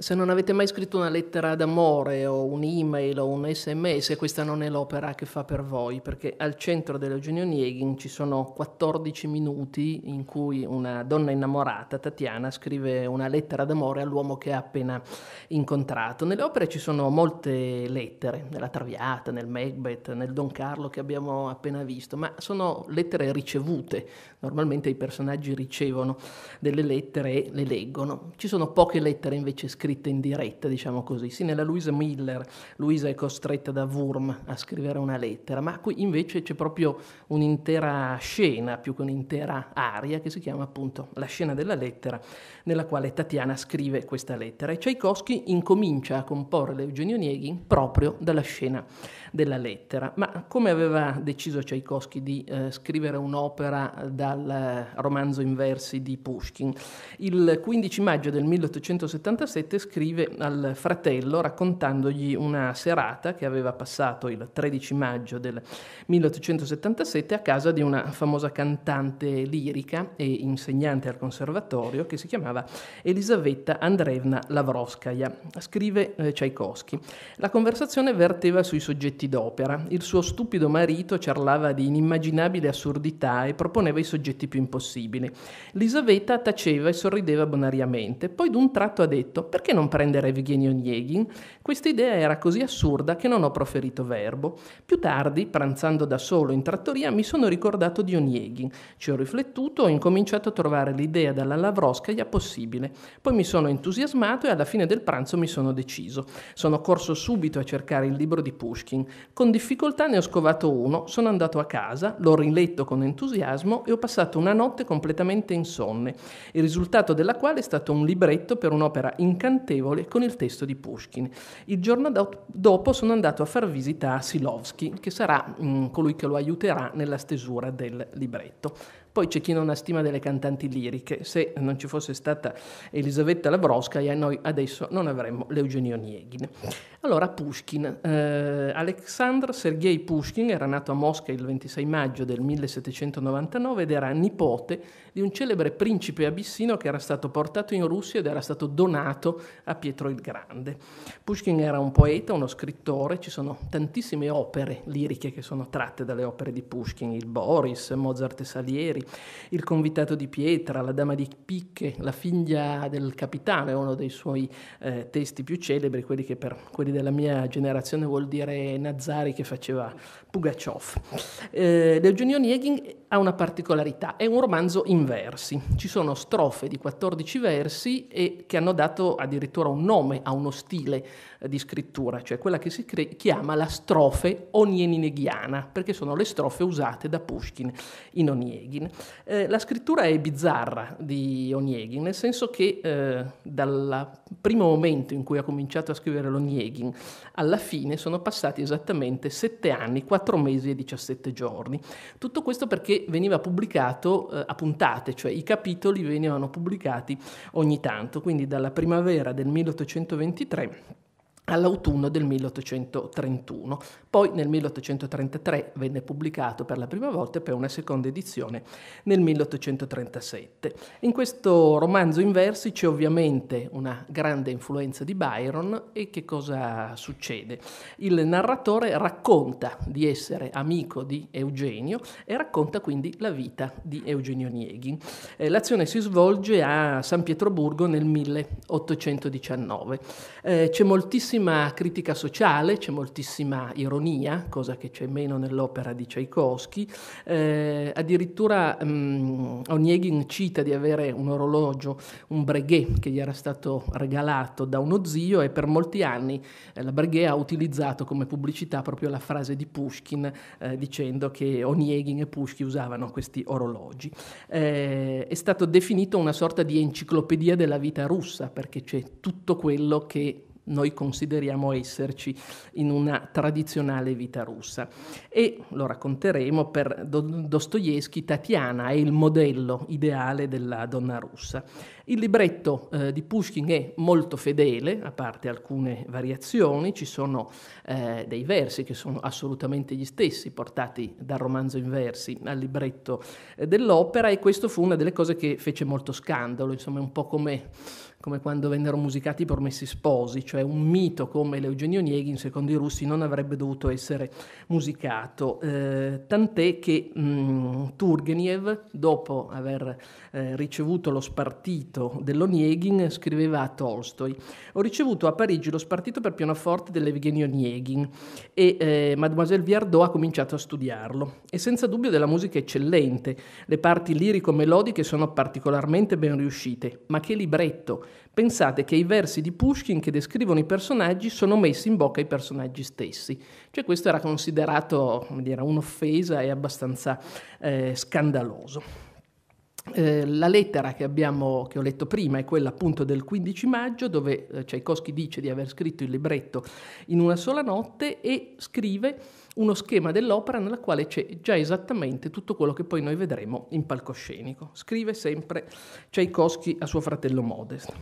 Se non avete mai scritto una lettera d'amore o un'email o un sms, questa non è l'opera che fa per voi, perché al centro dell'Eugenio Nieghin ci sono 14 minuti in cui una donna innamorata, Tatiana, scrive una lettera d'amore all'uomo che ha appena incontrato. Nelle opere ci sono molte lettere, nella Traviata, nel Macbeth, nel Don Carlo che abbiamo appena visto, ma sono lettere ricevute. Normalmente i personaggi ricevono delle lettere e le leggono. Ci sono poche lettere invece scritte scritte in diretta, diciamo così. Sì, nella Luisa Miller, Luisa è costretta da Wurm a scrivere una lettera, ma qui invece c'è proprio un'intera scena, più che un'intera aria, che si chiama appunto la scena della lettera, nella quale Tatiana scrive questa lettera. E Tchaikovsky incomincia a comporre l'Eugenio Nieghin proprio dalla scena della lettera. Ma come aveva deciso Tchaikovsky di eh, scrivere un'opera dal eh, romanzo in versi di Pushkin? Il 15 maggio del 1877 scrive al fratello raccontandogli una serata che aveva passato il 13 maggio del 1877 a casa di una famosa cantante lirica e insegnante al conservatorio che si chiamava Elisavetta Andreevna Lavrovskaya. Scrive eh, Tchaikovsky. La conversazione verteva sui soggetti d'opera. Il suo stupido marito ciarlava di inimmaginabili assurdità e proponeva i soggetti più impossibili. Elisavetta taceva e sorrideva bonariamente. Poi d'un tratto ha detto perché non prendere Evgenio Onieghin? Questa idea era così assurda che non ho proferito verbo. Più tardi, pranzando da solo in trattoria, mi sono ricordato di Onieghin. Ci ho riflettuto e ho incominciato a trovare l'idea dalla Lavroskaya possibile. Poi mi sono entusiasmato e alla fine del pranzo mi sono deciso. Sono corso subito a cercare il libro di Pushkin. Con difficoltà ne ho scovato uno, sono andato a casa, l'ho riletto con entusiasmo e ho passato una notte completamente insonne, il risultato della quale è stato un libretto per un'opera incantevole con il testo di Pushkin. Il giorno do- dopo sono andato a far visita a Silovsky, che sarà mh, colui che lo aiuterà nella stesura del libretto. Poi c'è chi non ha stima delle cantanti liriche. Se non ci fosse stata Elisavetta Lavroscaia, noi adesso non avremmo l'Eugenio Nieghin. Allora, Pushkin. Eh, Alexandr Sergei Pushkin era nato a Mosca il 26 maggio del 1799 ed era nipote di un celebre principe abissino che era stato portato in Russia ed era stato donato a Pietro il Grande. Pushkin era un poeta, uno scrittore, ci sono tantissime opere liriche che sono tratte dalle opere di Pushkin, il Boris, Mozart e Salieri, Il convitato di pietra, La dama di picche, La figlia del capitano è uno dei suoi eh, testi più celebri, quelli che per quelli della mia generazione vuol dire Nazari che faceva Pugaciov. Eh, L'Eugenio Nieghin ha una particolarità, è un romanzo in versi, ci sono strofe di 14 versi e che hanno dato addirittura un nome a uno stile eh, di scrittura, cioè quella che si cre- chiama la strofe onienineghiana, perché sono le strofe usate da Pushkin in Onieghin. Eh, la scrittura è bizzarra di Onieghin, nel senso che eh, dal primo momento in cui ha cominciato a scrivere l'Onieghin alla fine sono passati esattamente 7 anni, 4 mesi e 17 giorni. Tutto questo perché veniva pubblicato eh, a puntate, cioè i capitoli venivano pubblicati ogni tanto, quindi dalla primavera del 1823 all'autunno del 1831. Poi nel 1833 venne pubblicato per la prima volta e poi una seconda edizione nel 1837. In questo romanzo in versi c'è ovviamente una grande influenza di Byron e che cosa succede? Il narratore racconta di essere amico di Eugenio e racconta quindi la vita di Eugenio Nieghi. Eh, l'azione si svolge a San Pietroburgo nel 1819. Eh, c'è moltissima moltissima critica sociale, c'è moltissima ironia, cosa che c'è meno nell'opera di Tchaikovsky. Eh, addirittura um, Onieghin cita di avere un orologio, un breguet che gli era stato regalato da uno zio e per molti anni eh, la breguet ha utilizzato come pubblicità proprio la frase di Pushkin eh, dicendo che Onieghin e Pushkin usavano questi orologi. Eh, è stato definito una sorta di enciclopedia della vita russa perché c'è tutto quello che noi consideriamo esserci in una tradizionale vita russa. E lo racconteremo per Dostoevsky, Tatiana è il modello ideale della donna russa. Il libretto eh, di Pushkin è molto fedele, a parte alcune variazioni, ci sono eh, dei versi che sono assolutamente gli stessi, portati dal romanzo in versi al libretto eh, dell'opera e questo fu una delle cose che fece molto scandalo, insomma è un po' come come quando vennero musicati i Promessi Sposi, cioè un mito come l'Eugenio Nieghin, secondo i russi, non avrebbe dovuto essere musicato. Eh, tant'è che mh, mm, Turgenev, dopo aver eh, ricevuto lo spartito dell'Onieghin, scriveva a Tolstoi: Ho ricevuto a Parigi lo spartito per pianoforte dell'Evgenio Nieghin e eh, Mademoiselle Viardot ha cominciato a studiarlo. È senza dubbio della musica eccellente, le parti lirico-melodiche sono particolarmente ben riuscite, ma che libretto! Pensate che i versi di Pushkin che descrivono i personaggi sono messi in bocca ai personaggi stessi. Cioè questo era considerato dire, un'offesa e abbastanza eh, scandaloso. Eh, la lettera che, abbiamo, che, ho letto prima è quella appunto del 15 maggio dove eh, Tchaikovsky dice di aver scritto il libretto in una sola notte e scrive uno schema dell'opera nella quale c'è già esattamente tutto quello che poi noi vedremo in palcoscenico. Scrive sempre Tchaikovsky a suo fratello Modest.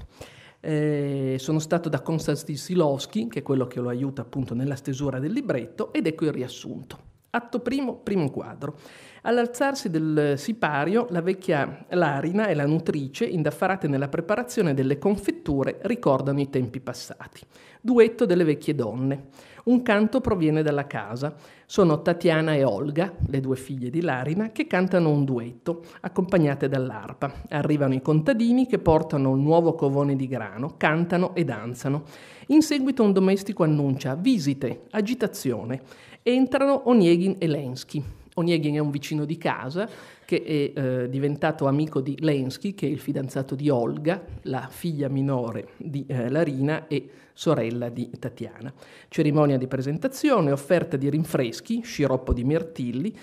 Eh, sono stato da Konstantin Silowski, che è quello che lo aiuta appunto nella stesura del libretto, ed ecco il riassunto. Atto primo, primo quadro. All'alzarsi del sipario, la vecchia Larina e la nutrice, indaffarate nella preparazione delle confetture, ricordano i tempi passati. Duetto delle vecchie donne. Un canto proviene dalla casa. Sono Tatiana e Olga, le due figlie di Larina, che cantano un duetto, accompagnate dall'arpa. Arrivano i contadini che portano un nuovo covone di grano, cantano e danzano. In seguito un domestico annuncia visite, agitazione. Entrano Onieghin e Lensky. Onieghin è un vicino di casa che è eh, diventato amico di Lensky, che è il fidanzato di Olga, la figlia minore di eh, Larina e sorella di Tatiana. Cerimonia di presentazione, offerta di rinfreschi, sciroppo di mirtilli.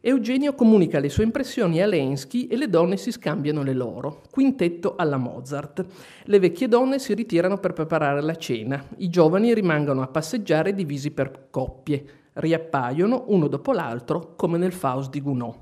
Eugenio comunica le sue impressioni a Lensky e le donne si scambiano le loro. Quintetto alla Mozart. Le vecchie donne si ritirano per preparare la cena. I giovani rimangono a passeggiare divisi per coppie riappaiono uno dopo l'altro come nel Faust di Gounod.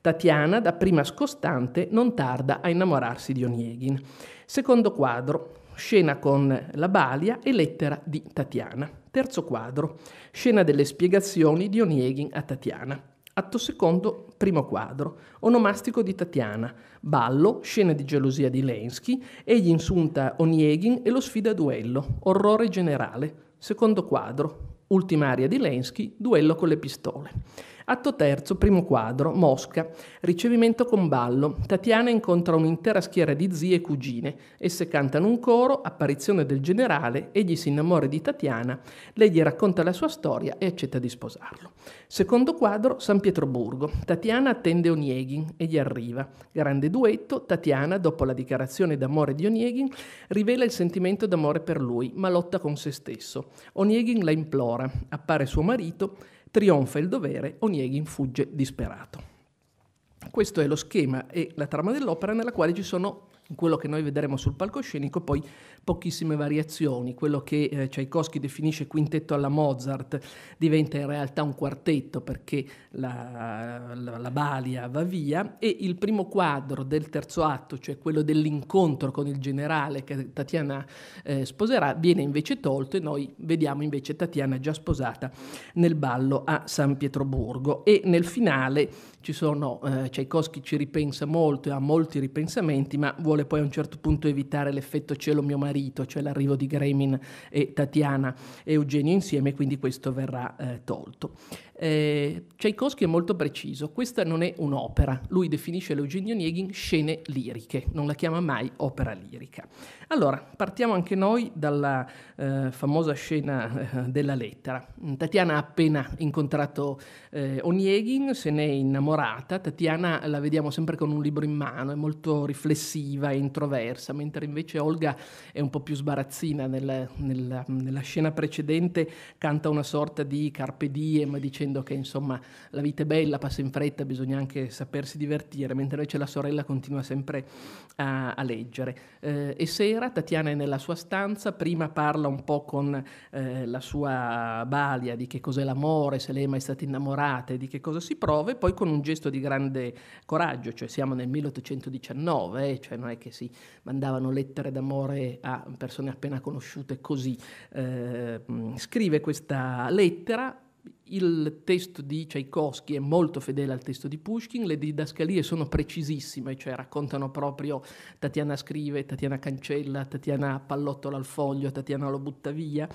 Tatiana, da prima scostante, non tarda a innamorarsi di Onieghin. Secondo quadro, scena con la Balia e lettera di Tatiana. Terzo quadro, scena delle spiegazioni di Onieghin a Tatiana. Atto secondo, primo quadro, onomastico di Tatiana, ballo, scena di gelosia di Lensky, egli insulta Onieghin e lo sfida a duello, orrore generale. Secondo quadro, Ultima aria di Lensky, duello con le pistole. Atto terzo, primo quadro, Mosca, ricevimento con ballo. Tatiana incontra un'intera schiera di zie e cugine. Esse cantano un coro, apparizione del generale, egli si innamora di Tatiana, lei gli racconta la sua storia e accetta di sposarlo. Secondo quadro, San Pietroburgo. Tatiana attende Onieghin e gli arriva. Grande duetto, Tatiana, dopo la dichiarazione d'amore di Onieghin, rivela il sentimento d'amore per lui, ma lotta con se stesso. Onieghin la implora, appare suo marito, Trionfa il dovere, Onieghin fugge disperato. Questo è lo schema e la trama dell'opera nella quale ci sono quello che noi vedremo sul palcoscenico poi pochissime variazioni. Quello che eh, Tchaikovsky definisce quintetto alla Mozart diventa in realtà un quartetto perché la, la, la, balia va via e il primo quadro del terzo atto, cioè quello dell'incontro con il generale che Tatiana eh, sposerà, viene invece tolto e noi vediamo invece Tatiana già sposata nel ballo a San Pietroburgo e nel finale ci sono, eh, Tchaikovsky ci ripensa molto e ha molti ripensamenti, ma vuole poi a un certo punto evitare l'effetto cielo mio marito, cioè l'arrivo di Gremin e Tatiana e Eugenio insieme, quindi questo verrà eh, tolto. Eh, Tchaikovsky è molto preciso, questa non è un'opera, lui definisce l'Eugenio Nieghin scene liriche, non la chiama mai opera lirica. Allora, partiamo anche noi dalla eh, famosa scena eh, della lettera. Tatiana ha appena incontrato eh, Onieghin, se n'è innamorata, Tatiana la vediamo sempre con un libro in mano, è molto riflessiva e introversa, mentre invece Olga è un po' più sbarazzina, nella, nella, nella scena precedente canta una sorta di carpe diem dicendo dicendo che insomma la vita è bella, passa in fretta, bisogna anche sapersi divertire, mentre invece la sorella continua sempre a, a leggere. Eh, e sera Tatiana è nella sua stanza, prima parla un po' con eh, la sua balia di che cos'è l'amore, se lei è mai stata innamorata e di che cosa si prova, e poi con un gesto di grande coraggio, cioè siamo nel 1819, eh, cioè non è che si mandavano lettere d'amore a persone appena conosciute così. Eh, scrive questa lettera il testo di Tchaikovsky è molto fedele al testo di Pushkin, le didascalie sono precisissime, cioè raccontano proprio Tatiana scrive, Tatiana cancella, Tatiana pallottola al foglio, Tatiana lo butta via.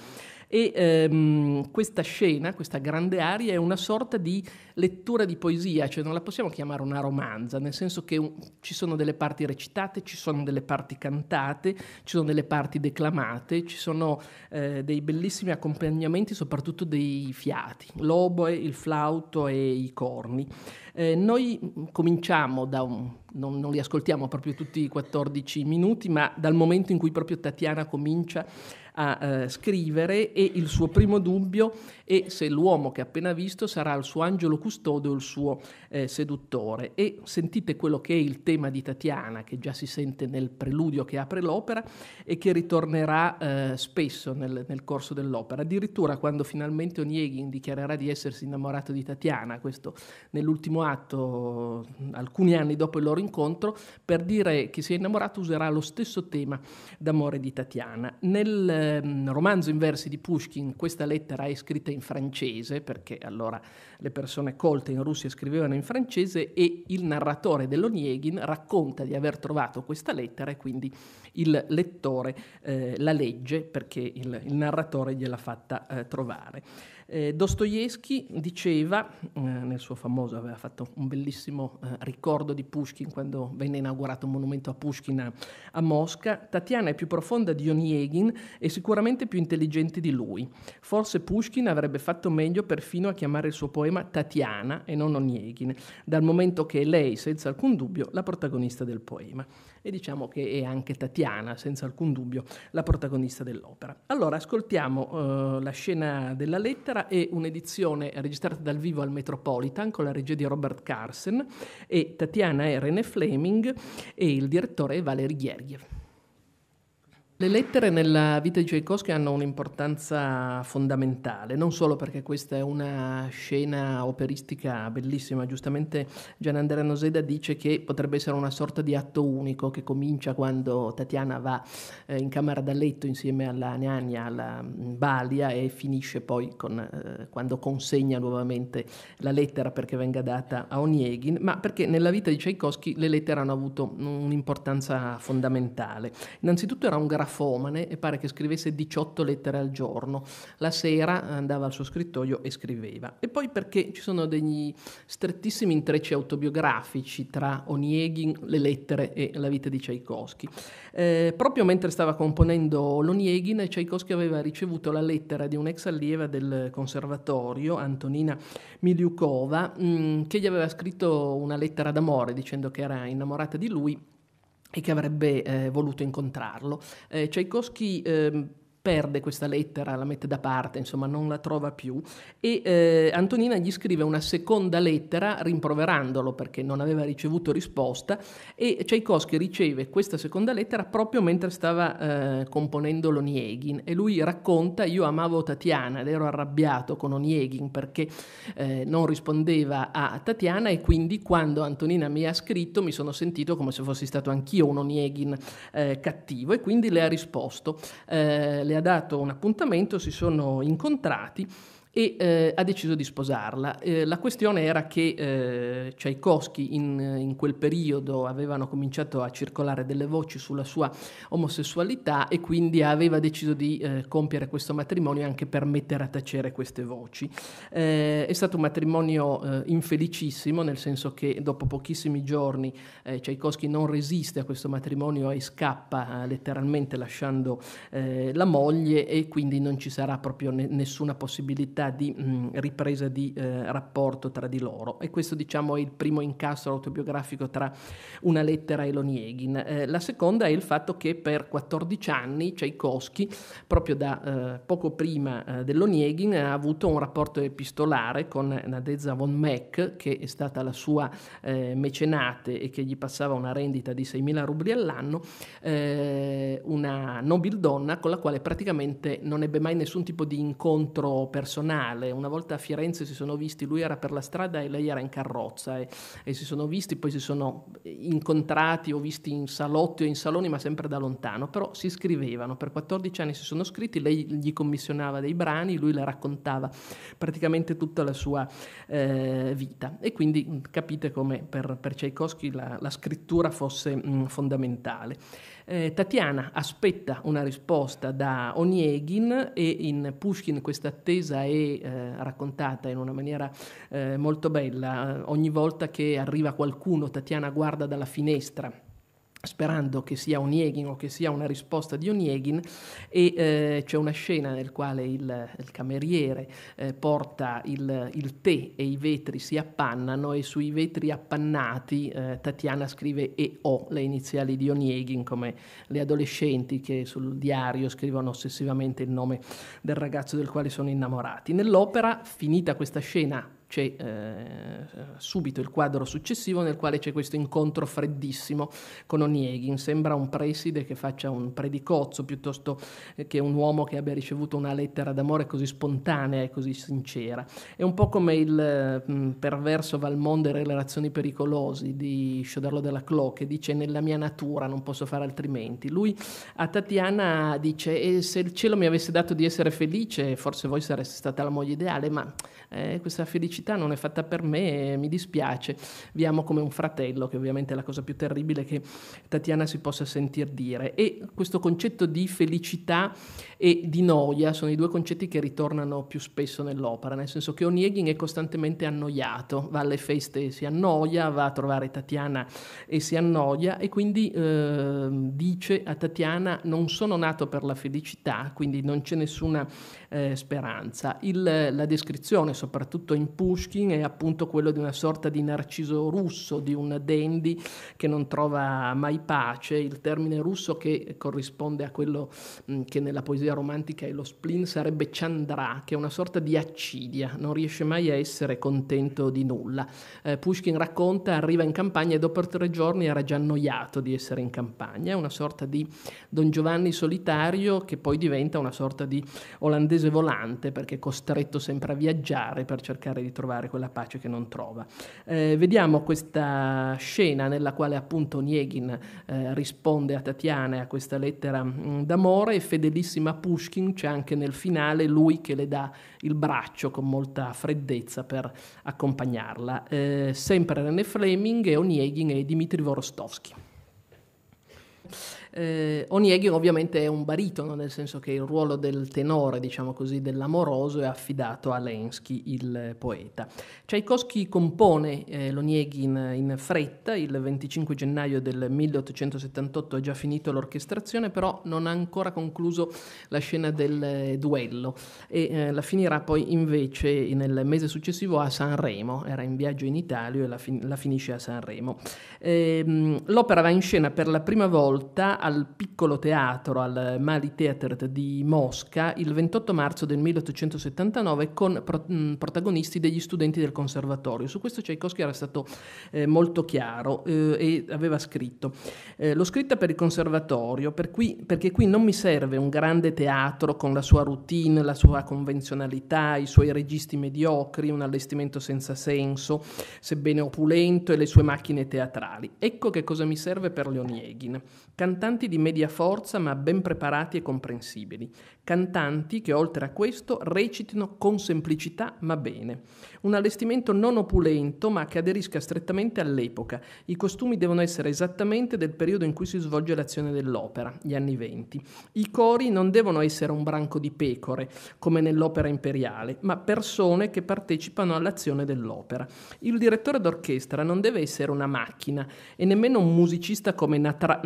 E ehm, questa scena, questa grande aria, è una sorta di lettura di poesia, cioè non la possiamo chiamare una romanza, nel senso che un, ci sono delle parti recitate, ci sono delle parti cantate, ci sono delle parti declamate, ci sono eh, dei bellissimi accompagnamenti, soprattutto dei fiati, l'oboe, il flauto e i corni. Eh, noi cominciamo da un, non, non li ascoltiamo proprio tutti i 14 minuti, ma dal momento in cui proprio Tatiana comincia a eh, scrivere e il suo primo dubbio è se l'uomo che ha appena visto sarà il suo angelo custode o il suo eh, seduttore. E sentite quello che è il tema di Tatiana, che già si sente nel preludio che apre l'opera e che ritornerà eh, spesso nel, nel, corso dell'opera. Addirittura quando finalmente Onieghin dichiarerà di essersi innamorato di Tatiana, questo nell'ultimo atto, alcuni anni dopo il loro incontro, per dire che si è innamorato userà lo stesso tema d'amore di Tatiana. Nel ehm, romanzo in versi di Pushkin questa lettera è scritta in francese, perché allora le persone colte in Russia scrivevano in francese e il narratore dell'Onieghin racconta di aver trovato questa lettera e quindi il lettore eh, la legge perché il, il narratore gliel'ha fatta eh, trovare. Eh, Dostoevsky diceva, eh, nel suo famoso, aveva fatto un bellissimo eh, ricordo di Pushkin quando venne inaugurato un monumento a Pushkin a, a Mosca, Tatiana è più profonda di Onegin e sicuramente più intelligente di lui. Forse Pushkin avrebbe fatto meglio perfino a chiamare il suo poema Tatiana e non Onegin, dal momento che è lei, senza alcun dubbio, la protagonista del poema e diciamo che è anche Tatiana, senza alcun dubbio, la protagonista dell'opera. Allora ascoltiamo uh, la scena della lettera e un'edizione registrata dal vivo al Metropolitan con la regia di Robert Carson e Tatiana è René Fleming e il direttore è Valery Gergiev. Le lettere nella vita di Tchaikovsky hanno un'importanza fondamentale, non solo perché questa è una scena operistica bellissima, giustamente Gian Andrea Noseda dice che potrebbe essere una sorta di atto unico che comincia quando Tatiana va eh, in camera da letto insieme alla Neania, alla mm, Balia e finisce poi con, eh, quando consegna nuovamente la lettera perché venga data a Onieghin, ma perché nella vita di Tchaikovsky le lettere hanno avuto un'importanza fondamentale. Innanzitutto era un grafo grafomane e pare che scrivesse 18 lettere al giorno. La sera andava al suo scrittoio e scriveva. E poi perché ci sono degli strettissimi intrecci autobiografici tra Onieghin, le lettere e la vita di Tchaikovsky. Eh, proprio mentre stava componendo l'Onieghin, Tchaikovsky aveva ricevuto la lettera di un'ex allieva del conservatorio, Antonina Miliukova, mh, mm, che gli aveva scritto una lettera d'amore dicendo che era innamorata di lui e che avrebbe eh, voluto incontrarlo. Eh, Tchaikovsky eh, perde questa lettera, la mette da parte, insomma non la trova più. E eh, Antonina gli scrive una seconda lettera rimproverandolo perché non aveva ricevuto risposta e Tchaikovsky riceve questa seconda lettera proprio mentre stava eh, componendo l'Onieghin e lui racconta io amavo Tatiana ed ero arrabbiato con Onieghin perché eh, non rispondeva a Tatiana e quindi quando Antonina mi ha scritto mi sono sentito come se fossi stato anch'io un Onieghin eh, cattivo e quindi le ha risposto. Eh, le ha dato un appuntamento, si sono incontrati e eh, ha deciso di sposarla. Eh, la questione era che eh, Tchaikovsky in, in, quel periodo avevano cominciato a circolare delle voci sulla sua omosessualità e quindi aveva deciso di eh, compiere questo matrimonio anche per mettere a tacere queste voci. Eh, è stato un matrimonio eh, infelicissimo, nel senso che dopo pochissimi giorni Tchaikovsky non resiste a questo matrimonio e scappa letteralmente lasciando la moglie e quindi non ci sarà proprio ne- nessuna possibilità possibilità di mh, ripresa di eh, rapporto tra di loro e questo diciamo è il primo incastro autobiografico tra una lettera e l'Onieghin. Eh, la seconda è il fatto che per 14 anni Tchaikovsky, proprio da eh, poco prima eh, dell'Onieghin, ha avuto un rapporto epistolare con Nadezza von Meck, che è stata la sua eh, mecenate e che gli passava una rendita di 6.000 rubli all'anno, eh, una nobildonna con la quale praticamente non ebbe mai nessun tipo di incontro personale occasionale. Una volta a Firenze si sono visti, lui era per la strada e lei era in carrozza e, e si sono visti, poi si sono incontrati o visti in salotti o in saloni, ma sempre da lontano. Però si scrivevano, per 14 anni si sono scritti, lei gli commissionava dei brani, lui le raccontava praticamente tutta la sua eh, vita. E quindi capite come per, per Tchaikovsky la, la scrittura fosse mh, fondamentale. Eh, Tatiana aspetta una risposta da Onieghin e in Pushkin questa attesa è eh, raccontata in una maniera eh, molto bella. Ogni volta che arriva qualcuno, Tatiana guarda dalla finestra sperando che sia Onieghin o che sia una risposta di Onieghin e eh, c'è una scena nel quale il, il cameriere eh, porta il, il, tè e i vetri si appannano e sui vetri appannati eh, Tatiana scrive E-O, le iniziali di Onieghin come le adolescenti che sul diario scrivono ossessivamente il nome del ragazzo del quale sono innamorati. Nell'opera, finita questa scena c'è eh, subito il quadro successivo nel quale c'è questo incontro freddissimo con Onieghin. Sembra un preside che faccia un predicozzo piuttosto che un uomo che abbia ricevuto una lettera d'amore così spontanea e così sincera. È un po' come il mh, mm, perverso Valmont delle relazioni pericolosi di Sciodarlo della Clò che dice nella mia natura non posso fare altrimenti. Lui a Tatiana dice e se il cielo mi avesse dato di essere felice forse voi sareste stata la moglie ideale ma eh, questa felicità non è fatta per me, mi dispiace, vi amo come un fratello, che ovviamente è la cosa più terribile che Tatiana si possa sentir dire. E questo concetto di felicità e di noia sono i due concetti che ritornano più spesso nell'opera, nel senso che Onieghin è costantemente annoiato, va alle feste e si annoia, va a trovare Tatiana e si annoia e quindi eh, dice a Tatiana non sono nato per la felicità, quindi non c'è nessuna eh, speranza. Il, la descrizione soprattutto in Pushkin, è appunto quello di una sorta di narciso russo, di un dandy che non trova mai pace. Il termine russo che corrisponde a quello mh, che nella poesia romantica è lo spleen sarebbe Chandra, che è una sorta di accidia, non riesce mai a essere contento di nulla. Eh, Pushkin racconta, arriva in campagna e dopo tre giorni era già annoiato di essere in campagna, è una sorta di Don Giovanni solitario che poi diventa una sorta di olandese volante perché è costretto sempre a viaggiare per cercare di trovare quella pace che non trova. Eh, vediamo questa scena nella quale appunto Nieghin eh, risponde a Tatiana e a questa lettera mm, d'amore e fedelissima Pushkin c'è anche nel finale lui che le dà il braccio con molta freddezza per accompagnarla. Eh, sempre René Fleming e Onieghin e Dmitry Vorostovsky. Eh, Onieghin ovviamente è un baritono, nel senso che il ruolo del tenore, diciamo così, dell'amoroso è affidato a Lensky, il poeta. Tchaikovsky compone eh, l'Onieghin in fretta, il 25 gennaio del 1878 è già finito l'orchestrazione, però non ha ancora concluso la scena del duello e eh, la finirà poi invece nel mese successivo a Sanremo, era in viaggio in Italia e la, fin- la finisce a Sanremo. Ehm, l'opera va in scena per la prima volta al piccolo teatro, al Mali Theater di Mosca, il 28 marzo del 1879 con pro- mh, protagonisti degli studenti del conservatorio. Su questo Tchaikovsky era stato eh, molto chiaro eh, e aveva scritto eh, l'ho scritta per il conservatorio per cui, perché qui non mi serve un grande teatro con la sua routine, la sua convenzionalità, i suoi registi mediocri, un allestimento senza senso, sebbene opulento e le sue macchine teatrali. Ecco che cosa mi serve per Leonieghin. Cantanti di media forza ma ben preparati e comprensibili, cantanti che oltre a questo recitino con semplicità ma bene. Un allestimento non opulento ma che aderisca strettamente all'epoca. I costumi devono essere esattamente del periodo in cui si svolge l'azione dell'opera, gli anni venti. I cori non devono essere un branco di pecore, come nell'opera imperiale, ma persone che partecipano all'azione dell'opera. Il direttore d'orchestra non deve essere una macchina e nemmeno un musicista come Natra-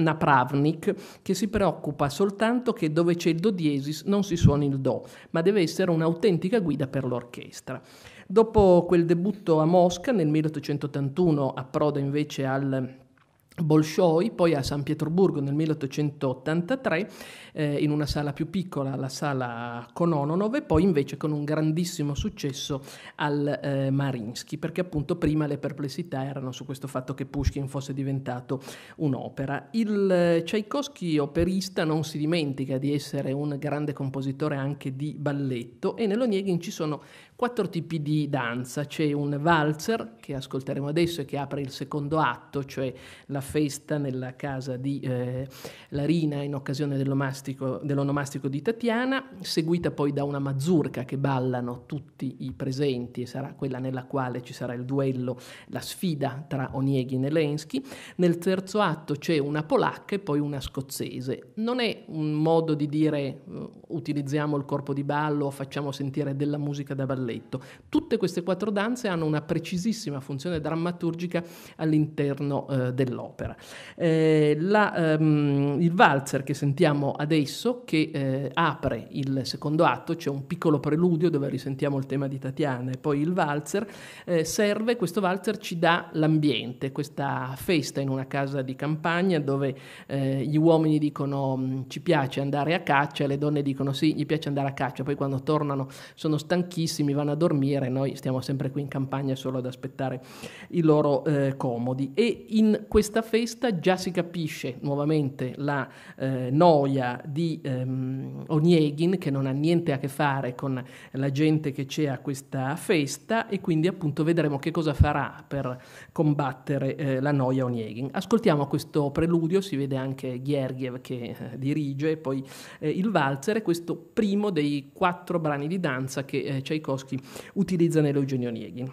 Sonic che si preoccupa soltanto che dove c'è il Do diesis non si suoni il Do, ma deve essere un'autentica guida per l'orchestra. Dopo quel debutto a Mosca nel 1881 approda invece al Bolshoi, poi a San Pietroburgo nel 1883 eh, in una sala più piccola, la sala Konononov, e poi invece con un grandissimo successo al eh, Marinsky, perché appunto prima le perplessità erano su questo fatto che Pushkin fosse diventato un'opera. Il eh, Tchaikovsky operista non si dimentica di essere un grande compositore anche di balletto e nell'Oniegin ci sono quattro tipi di danza. C'è un valzer che ascolteremo adesso e che apre il secondo atto, cioè la festa nella casa di eh, Larina in occasione dell'onomastico, di Tatiana, seguita poi da una mazurka che ballano tutti i presenti e sarà quella nella quale ci sarà il duello, la sfida tra Onieghin e Lensky. Nel terzo atto c'è una polacca e poi una scozzese. Non è un modo di dire uh, utilizziamo il corpo di ballo o facciamo sentire della musica da ballare balletto. Tutte queste quattro danze hanno una precisissima funzione drammaturgica all'interno eh, dell'opera. Eh, la, ehm, il valzer che sentiamo adesso, che eh, apre il secondo atto, c'è un piccolo preludio dove risentiamo il tema di Tatiana e poi il valzer, eh, serve, questo valzer ci dà l'ambiente, questa festa in una casa di campagna dove eh, gli uomini dicono mm, ci piace andare a caccia le donne dicono sì, gli piace andare a caccia, poi quando tornano sono stanchissimi, vanno a dormire, noi stiamo sempre qui in campagna solo ad aspettare i loro eh, comodi. E in questa festa già si capisce nuovamente la eh, noia di ehm, Onieghin, che non ha niente a che fare con la gente che c'è a questa festa, e quindi appunto vedremo che cosa farà per combattere eh, la noia Onieghin. Ascoltiamo questo preludio, si vede anche Gergiev che eh, dirige, poi eh, il valzer, questo primo dei quattro brani di danza che eh, Tchaikovsky Tchaikovsky utilizza nell'Eugenio Onegin.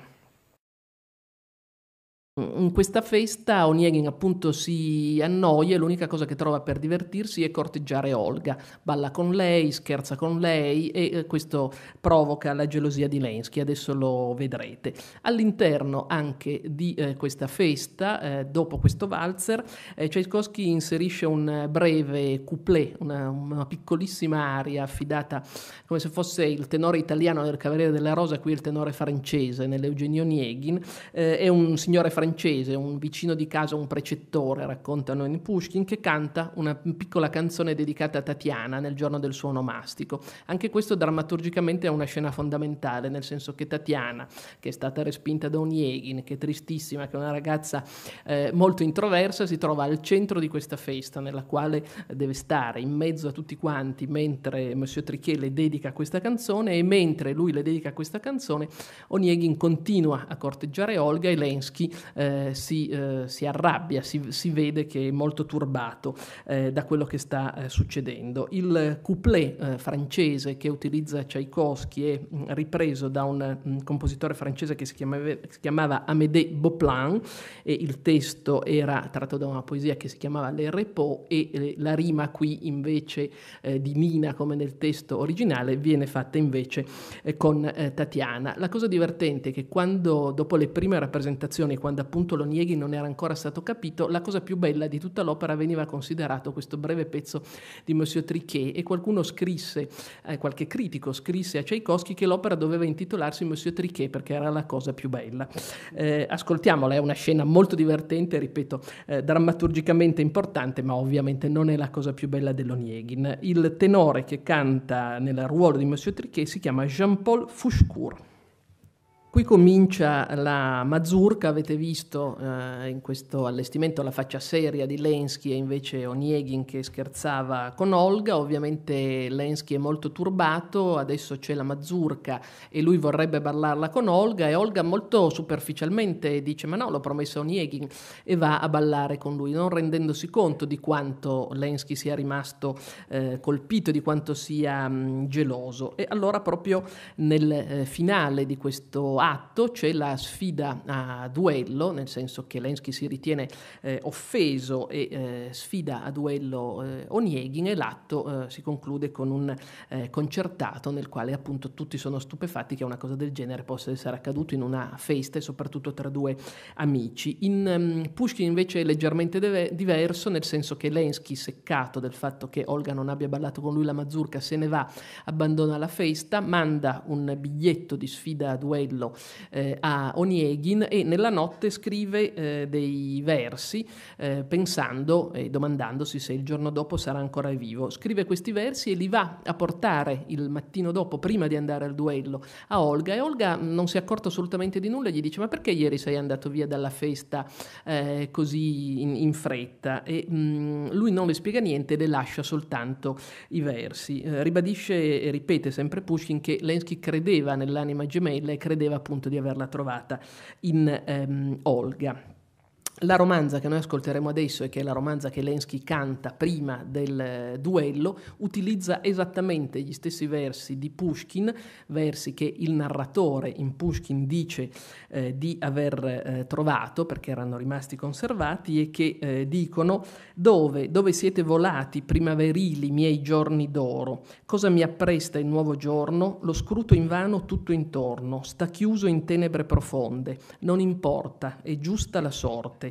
In questa festa Oniegin appunto si annoia e l'unica cosa che trova per divertirsi è corteggiare Olga. Balla con lei, scherza con lei e eh, questo provoca la gelosia di Lensky, adesso lo vedrete. All'interno anche di eh, questa festa, eh, dopo questo valzer, eh, Tchaikovsky inserisce un breve couplet, una, una, piccolissima aria affidata come se fosse il tenore italiano del Cavaliere della Rosa, qui il tenore francese nell'Eugenio Oniegin. Eh, è un signore francese francese, un vicino di casa, un precettore, raccontano in Pushkin, che canta una piccola canzone dedicata a Tatiana nel giorno del suo onomastico. Anche questo drammaturgicamente è una scena fondamentale, nel senso che Tatiana, che è stata respinta da Onieghin, che è tristissima, che è una ragazza eh, molto introversa, si trova al centro di questa festa nella quale deve stare in mezzo a tutti quanti mentre Monsieur Triquet le dedica questa canzone e mentre lui le dedica questa canzone Onieghin continua a corteggiare Olga e Lensky eh, si, eh, si, arrabbia, si, si, vede che è molto turbato eh, da quello che sta eh, succedendo. Il couplet eh, francese che utilizza Tchaikovsky è mm, ripreso da un mh, mm, compositore francese che si chiamava, si chiamava Amédée Beauplan e il testo era tratto da una poesia che si chiamava Le Repos e la rima qui invece di Nina come nel testo originale viene fatta invece con Tatiana. La cosa divertente è che quando dopo le prime rappresentazioni, quando appunto lo Nieghi non era ancora stato capito, la cosa più bella di tutta l'opera veniva considerato questo breve pezzo di Monsieur Triquet e qualcuno scrisse, eh, qualche critico scrisse a Tchaikovsky che l'opera doveva intitolarsi Monsieur Triquet perché era la cosa più bella. Eh, ascoltiamola, è una scena molto divertente, ripeto, eh, drammaturgicamente importante, ma ovviamente non è la cosa più bella dell'Onieghin. Il tenore che canta nel ruolo di Monsieur Triquet si chiama Jean-Paul Fouchecourt. Qui comincia la mazurka, avete visto eh, in questo allestimento la faccia seria di Lensky e invece Onieghin che scherzava con Olga, ovviamente Lensky è molto turbato, adesso c'è la mazurka e lui vorrebbe ballarla con Olga e Olga molto superficialmente dice ma no l'ho promesso a Onieghin e va a ballare con lui, non rendendosi conto di quanto Lensky sia rimasto eh, colpito, di quanto sia mh, geloso. E allora proprio nel eh, finale di questo atto c'è la sfida a duello, nel senso che Lensky si ritiene eh, offeso e eh, sfida a duello eh, Onieghin e l'atto eh, si conclude con un eh, concertato nel quale appunto tutti sono stupefatti che una cosa del genere possa essere accaduto in una festa e soprattutto tra due amici. In um, Pushkin invece è leggermente deve- diverso, nel senso che Lensky, seccato del fatto che Olga non abbia ballato con lui la mazurka, se ne va, abbandona la festa, manda un biglietto di sfida a duello eh, a Onieghin e nella notte scrive eh, dei versi eh, pensando e domandandosi se il giorno dopo sarà ancora vivo. Scrive questi versi e li va a portare il mattino dopo, prima di andare al duello, a Olga e Olga non si è accorta assolutamente di nulla e gli dice ma perché ieri sei andato via dalla festa eh, così in, in, fretta? E mh, mm, lui non le spiega niente, le lascia soltanto i versi. Eh, ribadisce e ripete sempre Pushkin che Lenski credeva nell'anima gemella e credeva appunto di averla trovata in ehm, Olga. La romanza che noi ascolteremo adesso e che è la romanza che Lenski canta prima del eh, duello utilizza esattamente gli stessi versi di Pushkin, versi che il narratore in Pushkin dice eh, di aver eh, trovato perché erano rimasti conservati e che eh, dicono dove, dove siete volati primaverili miei giorni d'oro, cosa mi appresta il nuovo giorno, lo scruto invano tutto intorno, sta chiuso in tenebre profonde, non importa, è giusta la sorte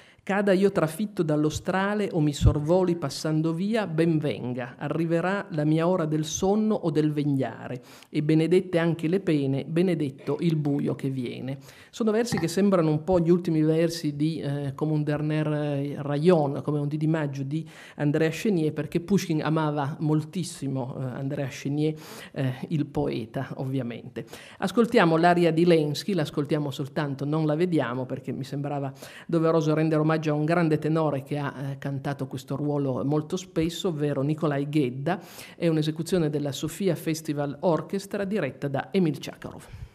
Cada io trafitto dallo strale o mi sorvoli passando via, ben venga, arriverà la mia ora del sonno o del vegliare, e benedette anche le pene, benedetto il buio che viene. Sono versi che sembrano un po' gli ultimi versi di eh, come un dernier eh, rayon, come un di maggio di Andrea Chenier, perché Pushkin amava moltissimo eh, Andrea Chenier, eh, il poeta, ovviamente. Ascoltiamo l'aria di Lenski, l'ascoltiamo soltanto, non la vediamo perché mi sembrava doveroso rendere omaggio omaggio a un grande tenore che ha eh, cantato questo ruolo molto spesso, ovvero Nikolai Ghedda, è un'esecuzione della Sofia Festival Orchestra diretta da Emil Chakarov.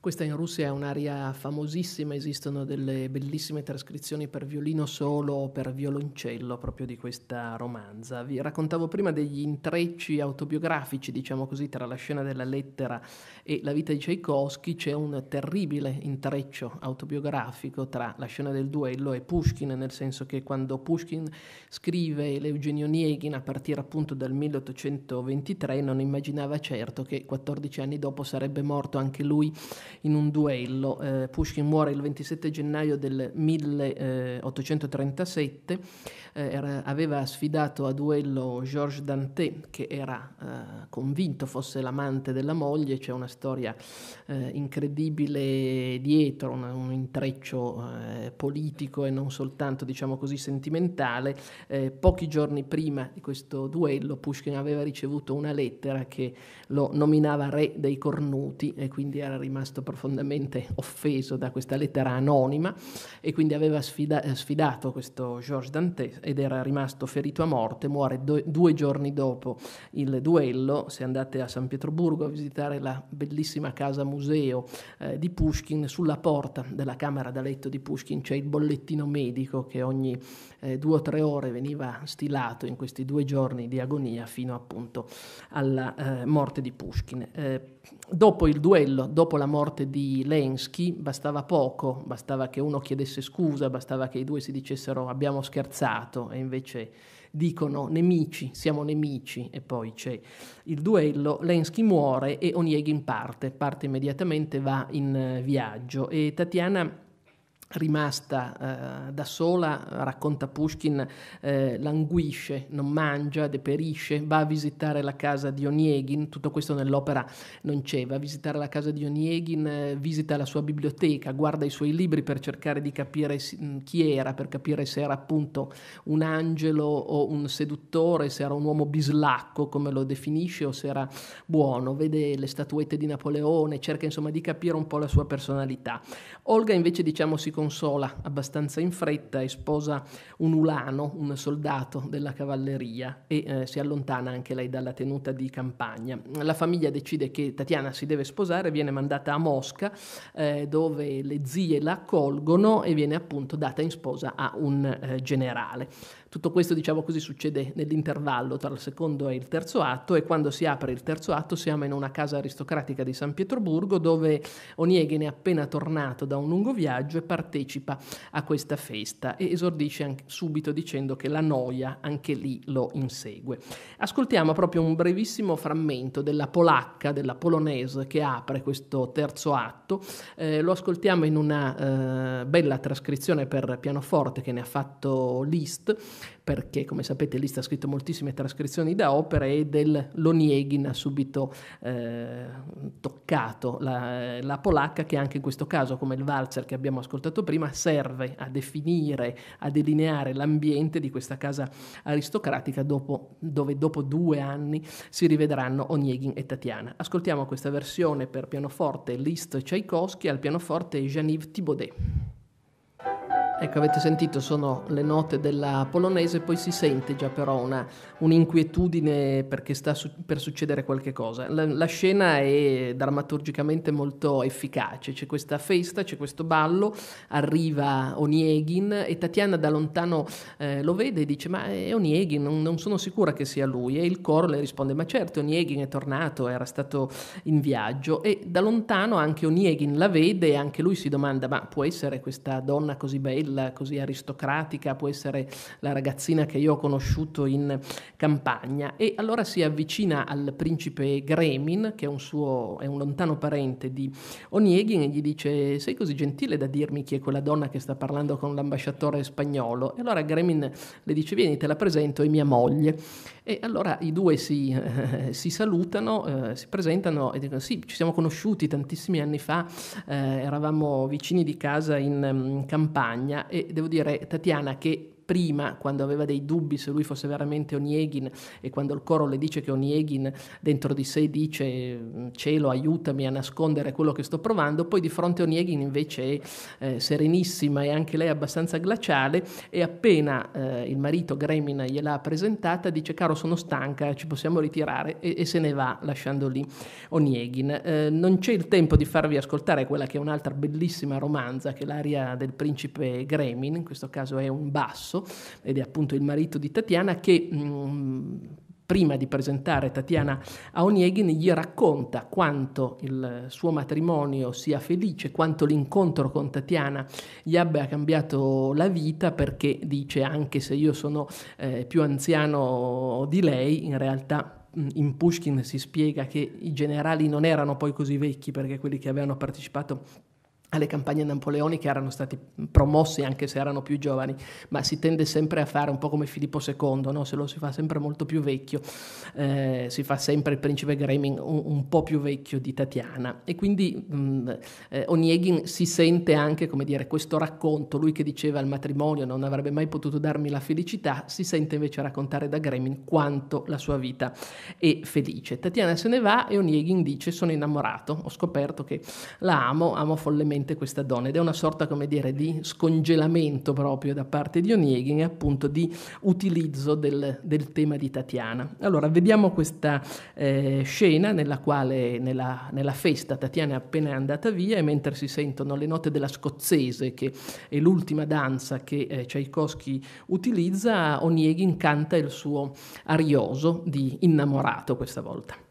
Questa in Russia è un'aria famosissima, esistono delle bellissime trascrizioni per violino solo o per violoncello proprio di questa romanza. Vi raccontavo prima degli intrecci autobiografici, diciamo così, tra la scena della lettera e la vita di Tchaikovsky, c'è un terribile intreccio autobiografico tra la scena del duello e Pushkin, nel senso che quando Pushkin scrive l'Eugenio Nieghin a partire appunto dal 1823 non immaginava certo che 14 anni dopo sarebbe morto anche lui in un duello. Eh, Pushkin muore il 27 gennaio del 1837, eh, era, aveva sfidato a duello Georges Danté che era eh, convinto fosse l'amante della moglie, c'è una storia eh, incredibile dietro, un, un intreccio eh, politico e non soltanto diciamo così sentimentale. Pochi giorni prima di questo duello Pushkin aveva ricevuto una lettera che lo nominava re dei cornuti e quindi era rimasto rimasto profondamente offeso da questa lettera anonima e quindi aveva sfida- sfidato questo Georges Dantes ed era rimasto ferito a morte, muore do- due giorni dopo il duello. Se andate a San Pietroburgo a visitare la bellissima casa museo eh, di Pushkin, sulla porta della camera da letto di Pushkin c'è il bollettino medico che ogni eh, due o tre ore veniva stilato in questi due giorni di agonia fino appunto alla eh, morte di Pushkin. Dopo il duello, dopo la morte di Lenski, bastava poco, bastava che uno chiedesse scusa, bastava che i due si dicessero abbiamo scherzato e invece dicono nemici, siamo nemici e poi c'è il duello, Lenski muore e Onieghin parte, parte immediatamente, va in eh, viaggio. E Tatiana rimasta eh, da sola, racconta Pushkin, eh, languisce, non mangia, deperisce, va a visitare la casa di Onieghin, tutto questo nell'opera non c'è, va a visitare la casa di Onieghin, eh, visita la sua biblioteca, guarda i suoi libri per cercare di capire chi era, per capire se era appunto un angelo o un seduttore, se era un uomo bislacco come lo definisce o se era buono, vede le statuette di Napoleone, cerca insomma di capire un po' la sua personalità. Olga invece diciamo si consola abbastanza in fretta e sposa un ulano, un soldato della cavalleria e eh, si allontana anche lei dalla tenuta di campagna. La famiglia decide che Tatiana si deve sposare, viene mandata a Mosca eh, dove le zie la accolgono e viene appunto data in sposa a un eh, generale. Tutto questo, diciamo così, succede nell'intervallo tra il secondo e il terzo atto e quando si apre il terzo atto siamo in una casa aristocratica di San Pietroburgo dove Onieghin è appena tornato da un lungo viaggio e partecipa a questa festa e esordisce subito dicendo che la noia anche lì lo insegue. Ascoltiamo proprio un brevissimo frammento della polacca, della polonese che apre questo terzo atto, eh, lo ascoltiamo in una eh, bella trascrizione per pianoforte che ne ha fatto Liszt perché come sapete lì sta scritto moltissime trascrizioni da opere e del Loniegin ha subito eh, toccato la, la, polacca che anche in questo caso come il valzer che abbiamo ascoltato prima serve a definire, a delineare l'ambiente di questa casa aristocratica dopo, dove dopo due anni si rivedranno Oniegin e Tatiana. Ascoltiamo questa versione per pianoforte Liszt Tchaikovsky al pianoforte Jean-Yves Thibaudet. Ecco, avete sentito, sono le note della polonese, poi si sente già però una, un'inquietudine perché sta su, per succedere qualche cosa. La, la, scena è drammaturgicamente molto efficace, c'è questa festa, c'è questo ballo, arriva Oniegin e Tatiana da lontano eh, lo vede e dice ma è Oniegin, non, non, sono sicura che sia lui e il coro le risponde ma certo Oniegin è tornato, era stato in viaggio e da lontano anche Oniegin la vede e anche lui si domanda ma può essere questa donna così bella? Bella, così aristocratica, può essere la ragazzina che io ho conosciuto in campagna. E allora si avvicina al principe Gremin, che è un, suo, è un lontano parente di Onieghin, e gli dice: Sei così gentile da dirmi chi è quella donna che sta parlando con l'ambasciatore spagnolo? E allora Gremin le dice: Vieni, te la presento, è mia moglie. E allora i due si, eh, si salutano, eh, si presentano e dicono: Sì, ci siamo conosciuti tantissimi anni fa, eh, eravamo vicini di casa in, in campagna. E devo dire Tatiana che prima, quando aveva dei dubbi se lui fosse veramente Onieghin e quando il coro le dice che Onieghin dentro di sé dice cielo aiutami a nascondere quello che sto provando, poi di fronte a Onieghin invece è eh, serenissima e anche lei abbastanza glaciale e appena eh, il marito Gremin gliel'ha presentata dice caro sono stanca, ci possiamo ritirare e, e se ne va lasciando lì Onieghin. Eh, non c'è il tempo di farvi ascoltare quella che è un'altra bellissima romanza che è l'aria del principe Gremin, in questo caso è un basso ed è appunto il marito di Tatiana, che mh, mm, prima di presentare Tatiana a Onieghin gli racconta quanto il suo matrimonio sia felice, quanto l'incontro con Tatiana gli abbia cambiato la vita perché dice anche se io sono eh, più anziano di lei, in realtà mm, in Pushkin si spiega che i generali non erano poi così vecchi perché quelli che avevano partecipato alle campagne napoleoniche erano stati promossi anche se erano più giovani, ma si tende sempre a fare un po' come Filippo II, no? se lo si fa sempre molto più vecchio, eh, si fa sempre il principe Greming un, un, po' più vecchio di Tatiana e quindi mh, eh, Onieghin si sente anche, come dire, questo racconto, lui che diceva al matrimonio non avrebbe mai potuto darmi la felicità, si sente invece raccontare da Greming quanto la sua vita è felice. Tatiana se ne va e Onieghin dice sono innamorato, ho scoperto che la amo, amo follemente veramente questa donna ed è una sorta, come dire, di scongelamento proprio da parte di Onieghin e appunto di utilizzo del, del tema di Tatiana. Allora, vediamo questa eh, scena nella quale nella, nella, festa Tatiana è appena andata via e mentre si sentono le note della scozzese, che è l'ultima danza che eh, Tchaikovsky utilizza, Onieghin canta il suo arioso di innamorato questa volta.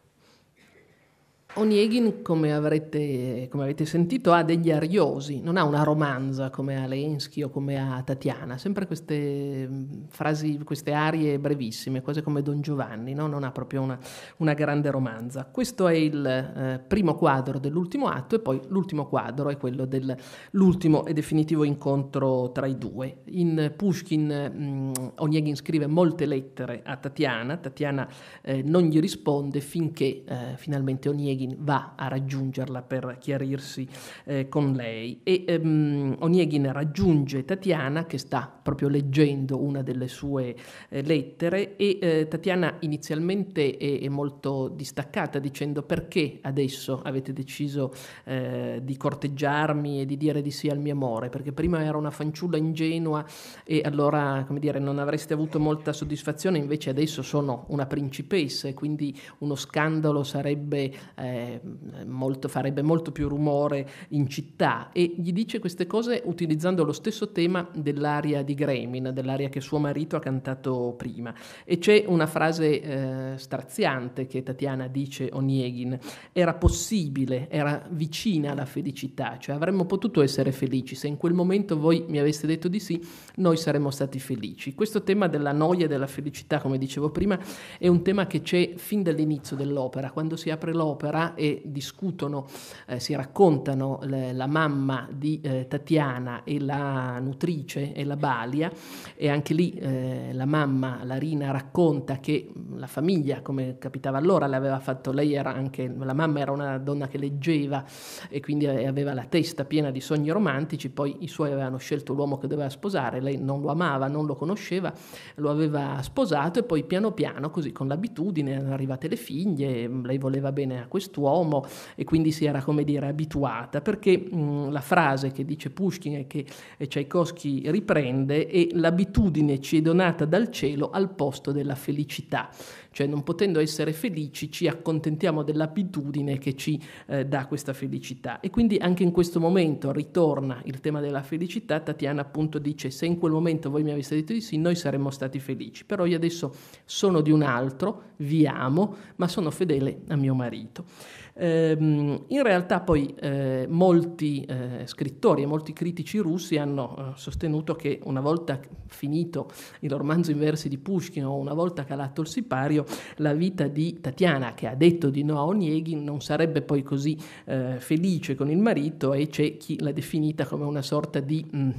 Onieghin, come, avrete, come avete sentito, ha degli ariosi, non ha una romanza come a Lensky o come a Tatiana, sempre queste mm, frasi, queste arie brevissime, quasi come Don Giovanni, no? non ha proprio una, una, grande romanza. Questo è il eh, primo quadro dell'ultimo atto e poi l'ultimo quadro è quello dell'ultimo e definitivo incontro tra i due. In Pushkin mh, mm, Onieghin scrive molte lettere a Tatiana, Tatiana eh, non gli risponde finché eh, finalmente Onieghin Onieghin va a raggiungerla per chiarirsi eh, con lei. E ehm, Onieghin raggiunge Tatiana che sta proprio leggendo una delle sue eh, lettere e eh, Tatiana inizialmente è, è, molto distaccata dicendo perché adesso avete deciso eh, di corteggiarmi e di dire di sì al mio amore? Perché prima era una fanciulla ingenua e allora come dire non avreste avuto molta soddisfazione invece adesso sono una principessa e quindi uno scandalo sarebbe eh, eh, molto, farebbe molto più rumore in città e gli dice queste cose utilizzando lo stesso tema dell'aria di Gremin, dell'aria che suo marito ha cantato prima. E c'è una frase eh, straziante che Tatiana dice Onieghin, era possibile, era vicina alla felicità, cioè avremmo potuto essere felici, se in quel momento voi mi aveste detto di sì, noi saremmo stati felici. Questo tema della noia e della felicità, come dicevo prima, è un tema che c'è fin dall'inizio dell'opera, quando si apre l'opera l'opera e discutono, eh, si raccontano le, la mamma di eh, Tatiana e la nutrice e la Balia. E anche lì eh, la mamma, Larina, racconta che la famiglia, come capitava allora, l'aveva fatto, lei era anche, la mamma era una donna che leggeva e quindi aveva la testa piena di sogni romantici, poi i suoi avevano scelto l'uomo che doveva sposare, lei non lo amava, non lo conosceva, lo aveva sposato e poi piano piano, così con l'abitudine, erano arrivate le figlie, lei voleva bene a quest'uomo e quindi si era, come dire, abituata, perché mh, la frase che dice Pushkin e che Tchaikovsky riprende è l'abitudine ci è donata dal cielo al posto della felicità cioè non potendo essere felici ci accontentiamo dell'abitudine che ci eh, dà questa felicità. E quindi anche in questo momento ritorna il tema della felicità, Tatiana appunto dice se in quel momento voi mi aveste detto di sì, noi saremmo stati felici, però io adesso sono di un altro, vi amo, ma sono fedele a mio marito. Ehm, in realtà poi eh, molti eh, scrittori e molti critici russi hanno eh, sostenuto che una volta finito il romanzo in versi di Pushkin o una volta calato il sipario, la vita di Tatiana, che ha detto di no a Onieghin, non sarebbe poi così eh, felice con il marito e c'è chi l'ha definita come una sorta di... Mh, mm,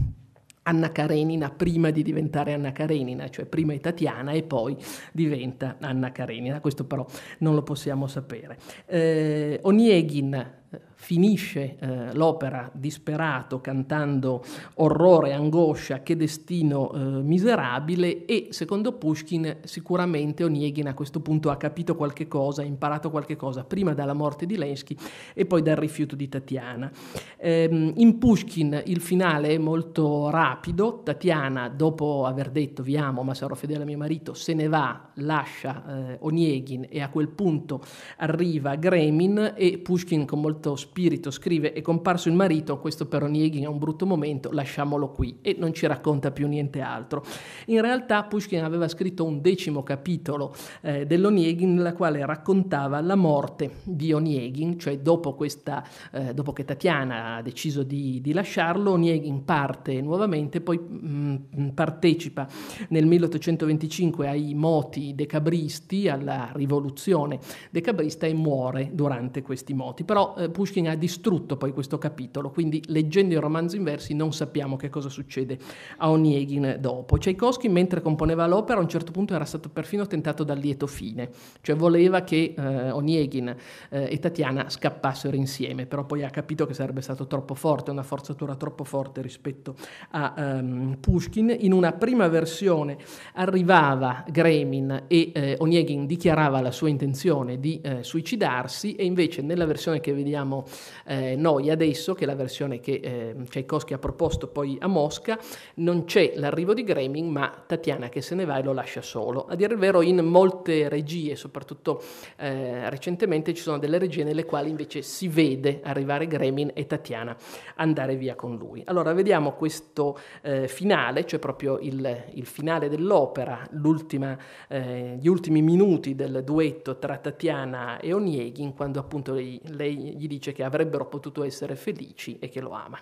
Anna Karenina prima di diventare Anna Karenina, cioè prima è Tatiana e poi diventa Anna Karenina, questo però non lo possiamo sapere. Eh, Onieghin finisce eh, l'opera disperato cantando orrore, angoscia, che destino eh, miserabile e secondo Pushkin sicuramente Onieghin a questo punto ha capito qualche cosa, ha imparato qualche cosa prima dalla morte di Lensky e poi dal rifiuto di Tatiana. Eh, in Pushkin il finale è molto rapido, Tatiana dopo aver detto vi amo ma sarò fedele a mio marito se ne va, lascia eh, Onieghin e a quel punto arriva Gremin e Pushkin con molto molto spirito scrive è comparso il marito, questo per Onieghin è un brutto momento, lasciamolo qui e non ci racconta più niente altro. In realtà Pushkin aveva scritto un decimo capitolo eh, dell'Onieghin nella quale raccontava la morte di Onieghin, cioè dopo, questa, eh, dopo che Tatiana ha deciso di, di, lasciarlo, Onieghin parte nuovamente, poi mh, mm, partecipa nel 1825 ai moti decabristi, alla rivoluzione decabrista e muore durante questi moti. Però eh, Pushkin ha distrutto poi questo capitolo, quindi leggendo il romanzo in versi non sappiamo che cosa succede a Onieghin dopo. Tchaikovsky mentre componeva l'opera a un certo punto era stato perfino tentato dal lieto fine, cioè voleva che eh, Onieghin eh, e Tatiana scappassero insieme, però poi ha capito che sarebbe stato troppo forte, una forzatura troppo forte rispetto a um, Pushkin. In una prima versione arrivava Gremin e eh, Onieghin dichiarava la sua intenzione di eh, suicidarsi e invece nella versione che vediamo abbiamo eh, noi adesso, che è la versione che eh, Tchaikovsky ha proposto poi a Mosca, non c'è l'arrivo di Greming, ma Tatiana che se ne va e lo lascia solo. A dire il vero, in molte regie, soprattutto eh, recentemente, ci sono delle regie nelle quali invece si vede arrivare Greming e Tatiana andare via con lui. Allora, vediamo questo eh, finale, cioè proprio il, il finale dell'opera, eh, gli ultimi minuti del duetto tra Tatiana e Onieghin, quando appunto lei, lei gli dice che avrebbero potuto essere felici e che lo ama.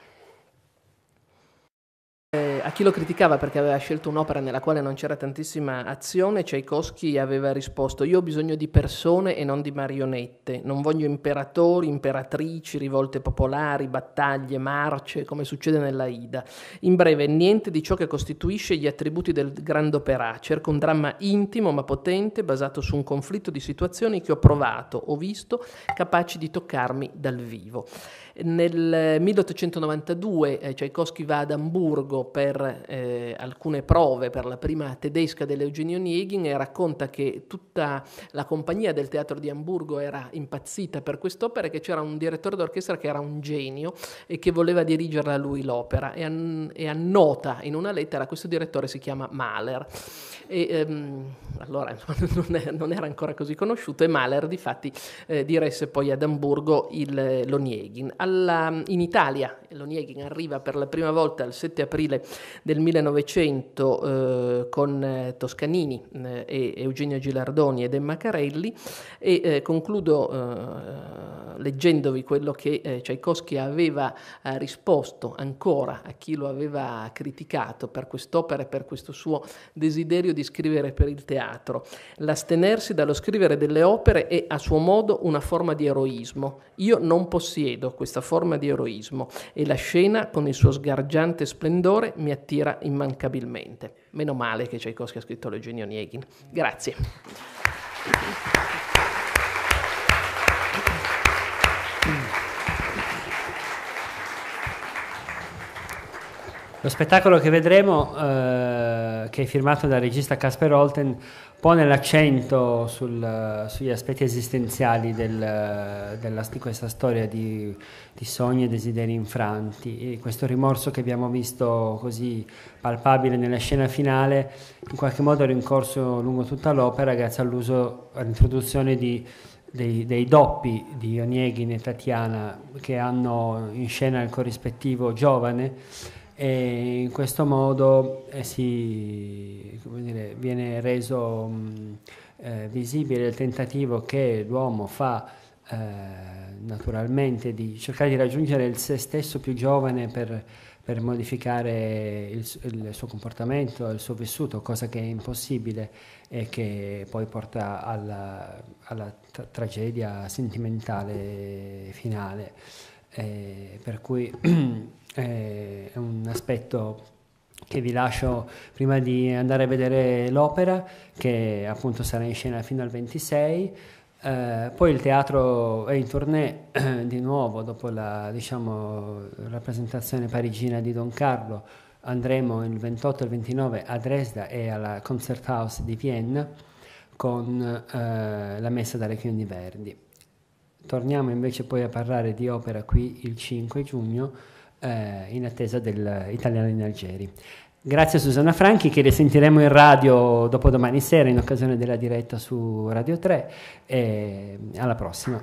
Eh, a chi lo criticava perché aveva scelto un'opera nella quale non c'era tantissima azione, Tchaikovsky aveva risposto io ho bisogno di persone e non di marionette, non voglio imperatori, imperatrici, rivolte popolari, battaglie, marce, come succede nella Ida. In breve, niente di ciò che costituisce gli attributi del grande opera, cerco un dramma intimo ma potente, basato su un conflitto di situazioni che ho provato, ho visto, capaci di toccarmi dal vivo. Nel 1892 eh, Tchaikovsky va ad Amburgo per eh, alcune prove per la prima tedesca dell'Eugenio Onegin e racconta che tutta la compagnia del teatro di Amburgo era impazzita per quest'opera e che c'era un direttore d'orchestra che era un genio e che voleva dirigerla a lui l'opera. E, an- e annota in una lettera questo direttore si chiama Mahler. E ehm, allora non, è, non, era ancora così conosciuto e Mahler difatti eh, diresse poi ad Amburgo il, l'Onieghin alla, in Italia l'Onieghin arriva per la prima volta il 7 aprile del 1900 eh, con eh, Toscanini eh, e Eugenio Gilardoni ed Emma Carelli e eh, concludo eh, leggendovi quello che eh, Tchaikovsky aveva risposto ancora a chi lo aveva criticato per quest'opera e per questo suo desiderio di scrivere per il teatro. L'astenersi dallo scrivere delle opere è a suo modo una forma di eroismo. Io non possiedo questa forma di eroismo e la scena con il suo sgargiante splendore mi attira immancabilmente. Meno male che Tchaikovsky ha scritto l'Eugenio Nieghin. Grazie. Lo spettacolo che vedremo, eh, che è firmato dal regista Casper Holten, pone l'accento sul, sugli aspetti esistenziali del, della, di questa storia di, di, sogni e desideri infranti. E questo rimorso che abbiamo visto così palpabile nella scena finale, in qualche modo è rincorso lungo tutta l'opera grazie all'uso, all'introduzione di dei, dei, doppi di Onieghin e Tatiana che hanno in scena il corrispettivo giovane e in questo modo eh, si, dire, viene reso mh, eh, visibile il tentativo che l'uomo fa eh, naturalmente di cercare di raggiungere il se stesso più giovane per, per modificare il, il, suo comportamento, il suo vissuto, cosa che è impossibile e che poi porta alla, alla tra- tragedia sentimentale finale. Eh, per cui è un aspetto che vi lascio prima di andare a vedere l'opera, che appunto sarà in scena fino al 26. Eh, poi il teatro è in tournée eh, di nuovo dopo la diciamo, rappresentazione parigina di Don Carlo. Andremo il 28 e il 29 a Dresda e alla Concerthaus di Vienna con eh, la messa da Requiem di Verdi. Torniamo invece poi a parlare di opera qui il 5 giugno eh, in attesa dell'italiano in Algeri. Grazie a Susanna Franchi che risentiremo in radio dopo domani sera in occasione della diretta su Radio 3 e alla prossima.